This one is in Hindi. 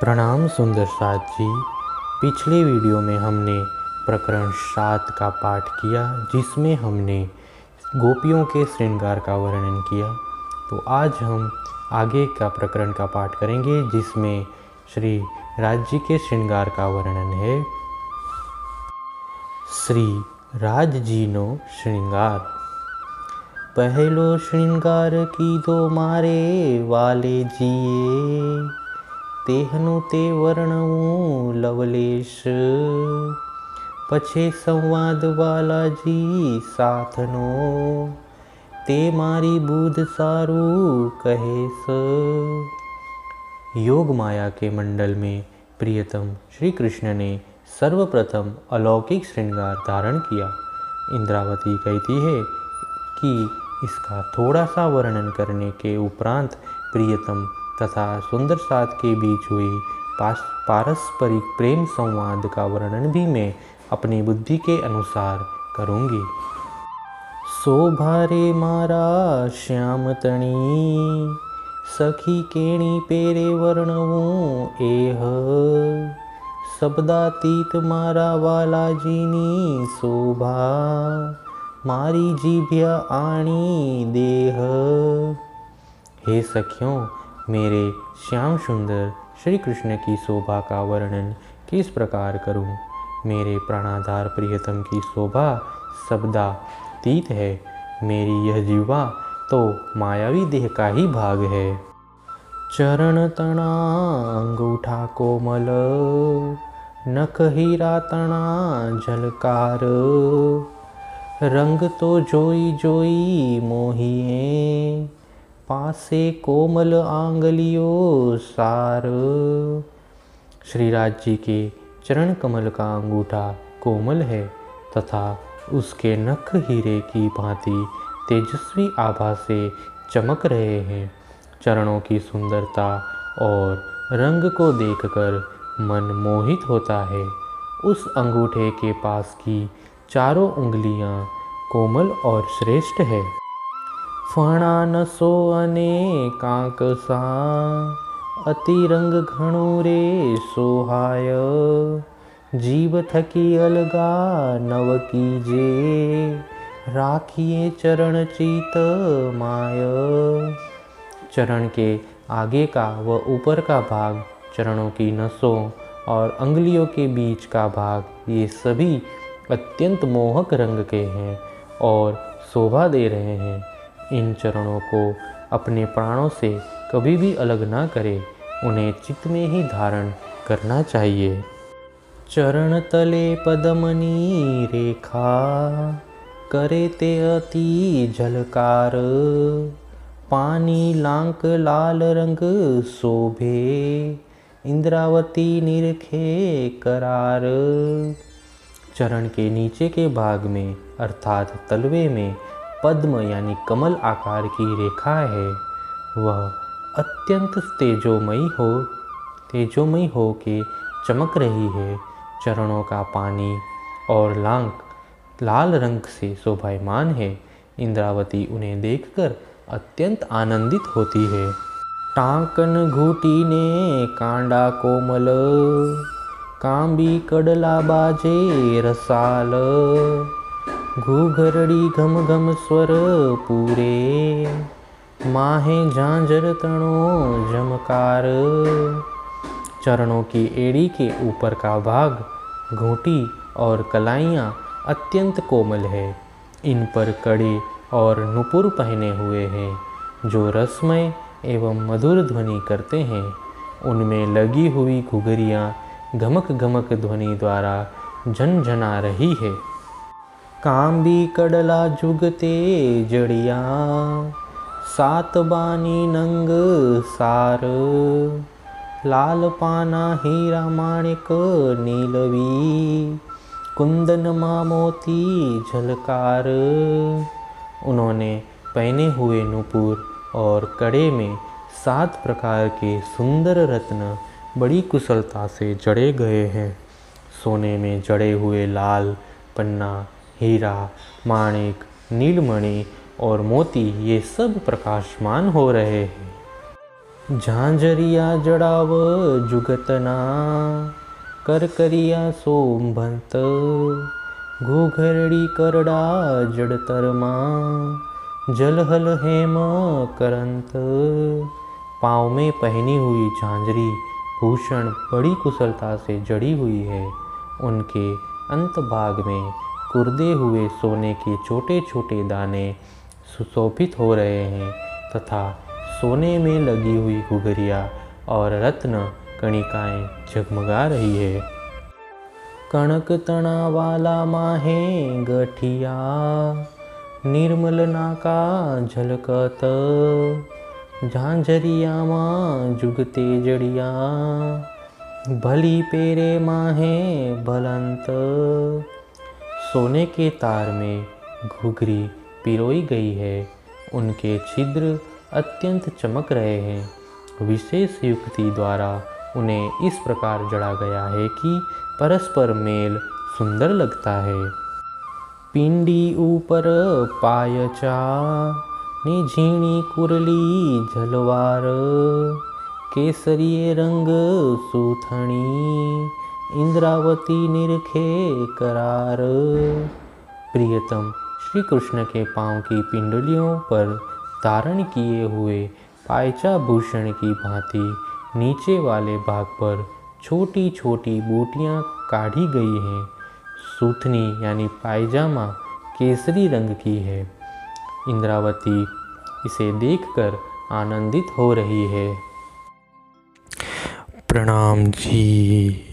प्रणाम सुंदर साथ जी। पिछले वीडियो में हमने प्रकरण सात का पाठ किया, जिसमें हमने गोपियों के श्रृंगार का वर्णन किया। तो आज हम आगे का प्रकरण का पाठ करेंगे, जिसमें श्री राज्य के श्रृंगार का वर्णन है। श्री राज जी नो श्रृंगार। पहलो श्रृंगार की दो मारे वाले जिए। તેહનું તે વર્ણવું લવલેશ પછી સંવાદ વાલાજી સાથનો તે મારી બુદ્ધ સારું કહે योग माया के मंडल में प्रियतम श्री कृष्ण ने सर्वप्रथम अलौकिक श्रृंगार धारण किया इंद्रावती कहती है कि इसका थोड़ा सा वर्णन करने के उपरांत प्रियतम तथा सुंदर साथ के बीच हुई पास पारस्परिक प्रेम संवाद का वर्णन भी मैं अपनी बुद्धि के अनुसार करूँगी। सो भारे मारा श्याम तणी, सखी केणी पेरे वर्णवू एह। शब्दातीत मारा वालाजीनी शोभा, मारी जीभ्या आणी देह। हे सखियों मेरे श्याम सुंदर श्री कृष्ण की शोभा का वर्णन किस प्रकार करूँ? मेरे प्राणाधार प्रियतम की शोभा शब्दातीत है। मेरी यह जीवा तो मायावी देह का ही भाग है। चरण तना अंगूठा कोमल नख हीरा तना झलकार। रंग तो जोई जोई मोहिए पासे कोमल आंगलियों सार। श्रीराज जी के चरण कमल का अंगूठा कोमल है तथा उसके नख हीरे की भांति तेजस्वी आभा से चमक रहे हैं। चरणों की सुंदरता और रंग को देखकर मन मोहित होता है। उस अंगूठे के पास की चारों उंगलियाँ कोमल और श्रेष्ठ है। ફણા નસો અને કાંકસા અતિરંગ ઘણું રે સોહાય જીવ થકી અલગા નવ कीजे राखिए चरण चीत माय चरण के आगे का व ऊपर का भाग चरणों की नसों और अंगुलियों के बीच का भाग ये सभी अत्यंत मोहक रंग के हैं और शोभा दे रहे हैं इन चरणों को अपने प्राणों से कभी भी अलग ना करें, उन्हें चित्त में ही धारण करना चाहिए। चरण तले पदमनी रेखा, करे ते अति झलकार। पानी लांक लाल रंग शोभे, इंद्रावती निरखे करार। चरण के नीचे के भाग में, अर्थात तलवे में पद्म यानी कमल आकार की रेखा है। वह अत्यंत तेजोमयी हो तेजोमयी हो के चमक रही है। चरणों का पानी और लांग लाल रंग से शोभायमान है। इंद्रावती उन्हें देखकर अत्यंत आनंदित होती है। टांकन घूटी ने कांडा कोमल, कांबी कडला बाजे रसाल। घूघरड़ी घम घम स्वर पूरे। माहे झांझर तणो झमकार। चरणों की एड़ी के ऊपर का भाग, घोटी और कलाइयाँ अत्यंत कोमल है। इन पर कड़े और नुपुर पहने हुए हैं, जो रसमय एवं मधुर ध्वनि करते हैं। उनमें लगी हुई घुघरियाँ घमक घमक ध्वनि द्वारा झनझना रही है। कांबी कडला जुगते जड़िया सात बानी नंग सार। लाल पाना हीरा माणिक नीलवी, कुंदन मोती झलकार। उन्होंने पहने हुए नुपुर और कड़े में सात प्रकार के सुंदर रत्न बड़ी कुशलता से जड़े गए हैं। सोने में जड़े हुए लाल पन्ना हीरा, माणिक, नीलमणि और मोती ये सब प्रकाशमान हो रहे हैं। झांझरिया जड़ाव जुगतना कर करिया सोमभंत, घूघरड़ी करड़ा जड़तरमा, जलहल हेम करंत। पाँव में पहनी हुई झांझरी भूषण बड़ी कुशलता से जड़ी हुई है। उनके अंत भाग में कुर्दे हुए सोने के छोटे छोटे दाने सुशोभित हो रहे हैं तथा सोने में लगी हुई घुघरिया और रत्न कणिकाएँ जगमगा रही है। कणक तना वाला माहे गठिया, निर्मल नाका झलकत, झांझरिया माँ जुगते जड़िया, भली पेरे माहे भलंत सोने के तार में घुघरी पिरोई गई है। उनके छिद्र अत्यंत चमक रहे हैं। विशेष युक्ति द्वारा उन्हें इस प्रकार जड़ा गया है कि परस्पर मेल सुंदर लगता है। पिंडी ऊपर पायचा झीणी कुरली झलवार, केसरिये रंग सूथणी। इंद्रावती निरखे करार। प्रियतम श्री कृष्ण के पाँव की पिंडलियों पर धारण किए हुए पायचा भूषण की भांति नीचे वाले भाग पर छोटी छोटी बूटियाँ काढ़ी गई हैं। सूथनी यानी पायजामा केसरी रंग की है। इंद्रावती इसे देखकर आनंदित हो रही है। प्रणाम जी।